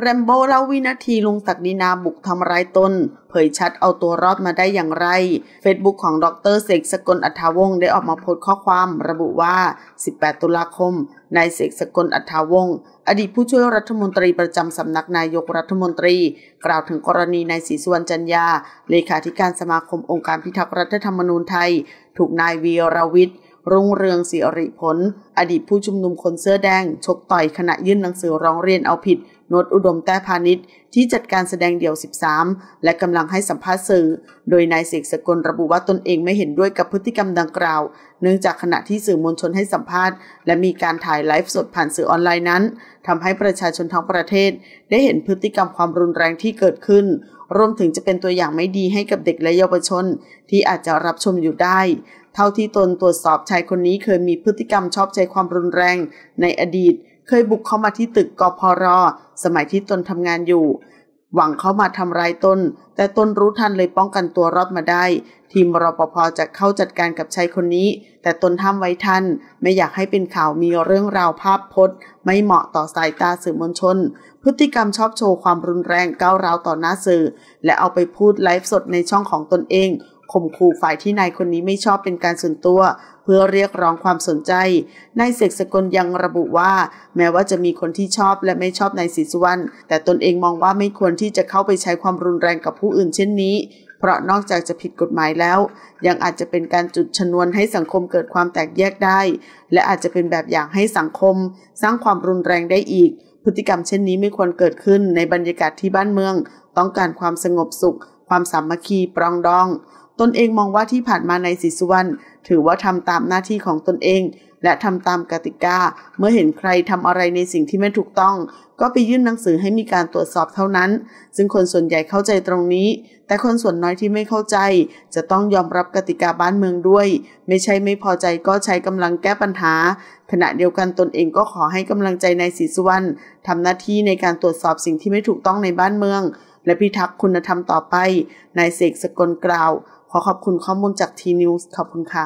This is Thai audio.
แรมโบ้เล่าวินาทีลุงศักดินาบุกทำร้ายตน เผยชัดเอาตัวรอดมาได้อย่างไร เฟซบุ๊กของดรเสกสกลอัฐาวงศ์ได้ออกมาโพสต์ข้อความระบุว่า 18 ตุลาคม นายเสกสกลอัฐาวงศ์อดีตผู้ช่วยรัฐมนตรีประจำสำนักนายกรัฐมนตรี กล่าวถึงกรณีนายศรีสุวรรณจันยา เลขาธิการสมาคมองค์การพิทักษ์รัฐธรรมนูญไทย ถูกนายวีรวิทย์รุ่งเรืองศิริผล อดีตผู้ชุมนุมคนเสื้อแดง ชกต่อยขณะยื่นหนังสือร้องเรียนเอาผิด นตอุดมแต้พาณิชย์ที่จัดการแสดงเดี่ยว 13 และกำลังให้สัมภาษณ์สื่อ โดยนายเสกสกลระบุว่าตนเองไม่เห็นด้วยกับพฤติกรรมดังกล่าว เนื่องจากขณะที่สื่อมวลชนให้สัมภาษณ์ และมีการถ่ายไลฟ์สดผ่านสื่อออนไลน์นั้นทำให้ประชาชนทั้งประเทศ ได้เห็นพฤติกรรมความรุนแรงที่เกิดขึ้น รวมถึงจะเป็นตัวอย่างไม่ดีให้กับเด็กและเยาวชน ที่อาจจะรับชมอยู่ได้เท่าที่ตนตรวจสอบชายคนนี้เคยมีพฤติกรรมชอบใจความรุนแรงในอดีต เคยบุกเข้ามาที่ตึกกพร สมัยที่ตนทำงานอยู่ หวังเข้ามาทำร้ายตน แต่ตนรู้ทันเลยป้องกันตัวรอดมาได้ ทีมรปภจะเข้าจัดการกับชายคนนี้ แต่ตนห้ามไว้ทัน ไม่อยากให้เป็นข่าวมีเรื่องราวภาพพจน์ ไม่เหมาะต่อสายตาสื่อมวลชน พฤติกรรมชอบโชว์ความรุนแรงก้าวร้าวต่อหน้าสื่อ และเอาไปพูดไลฟ์สดในช่องของตนเอง ข่มขู่ฝ่ายที่นายคนนี้ไม่ชอบเป็นการส่วนตัว เพื่อเรียกร้องความสนใจ นายเสกสกลยังระบุว่า แม้ว่าจะมีคนที่ชอบและไม่ชอบนายศรีสุวรรณแต่ตนเองมองว่าไม่ควรที่จะเข้าไปใช้ความรุนแรงกับผู้อื่นเช่นนี้ เพราะนอกจากจะผิดกฎหมายแล้ว ยังอาจจะเป็นการจุดชนวนให้สังคมเกิดความแตกแยกได้ และอาจจะเป็นแบบอย่างให้สังคม สร้างความรุนแรงได้อีก พฤติกรรมเช่นนี้ไม่ควรเกิดขึ้นในบรรยากาศที่บ้านเมือง ต้องการความสงบสุข ความสามัคคีปรองดอง ตนเองมองว่าที่ผ่านมาในศรีสุวรรณถือว่าทำตามหน้าที่ของตนเอง และทำตามกติกา เมื่อเห็นใครทำอะไรในสิ่งที่ไม่ถูกต้อง ก็ไปยื่นหนังสือให้มีการตรวจสอบเท่านั้น ซึ่งคนส่วนใหญ่เข้าใจตรงนี้ แต่คนส่วนน้อยที่ไม่เข้าใจ จะต้องยอมรับกติกาบ้านเมืองด้วย ไม่ใช่ไม่พอใจก็ใช้กำลังแก้ปัญหา ขณะเดียวกันตนเองก็ขอให้กำลังใจในศรีสุวรรณทำหน้าที่ในการตรวจสอบสิ่งที่ไม่ถูกต้องในบ้านเมือง และพิทักษ์คุณธรรมต่อไปนายเสกสกลกล่าวขอขอบคุณข้อมูลจากทีนิวส์ขอบคุณค่ะ